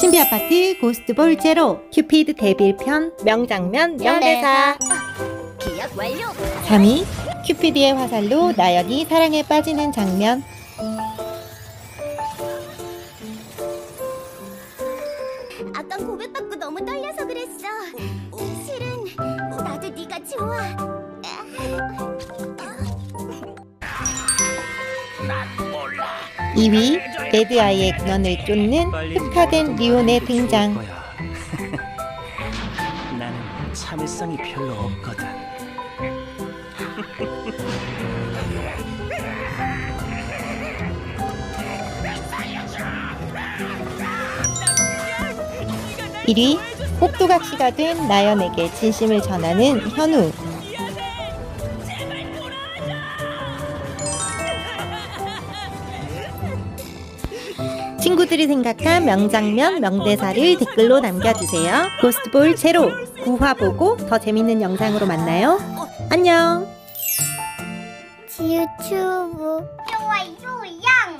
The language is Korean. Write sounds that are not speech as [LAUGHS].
신비 아파트 고스트볼 제로 큐피드 데빌편 명장면 명대사 계약 완료. 3위 큐피드의 화살로 나연이 사랑에 빠지는 장면 아깐 고백받고 너무 떨려서 그랬어. 실은 나도 네가 좋아. 2위 레드아이의 근원을 쫓는 흑화된 리온의 등장. [LAUGHS] 나는 참을성이 별로 없거든. [LAUGHS] 일 1위 꼭두각시가 된 나연에게 진심을 전하는 현우 친구들이 생각한 명장면, 명대사를 댓글로 남겨주세요. 고스트볼 제로 9화 보고 더 재밌는 영상으로 만나요. 안녕! 유튜브 좋아요 양 아니 버튼 양